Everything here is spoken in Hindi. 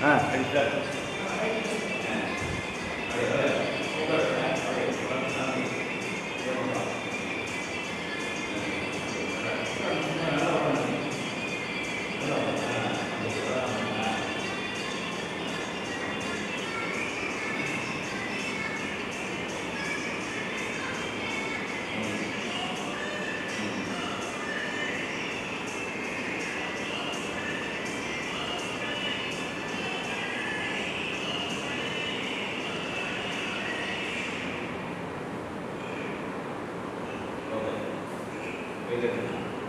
हाँ। with the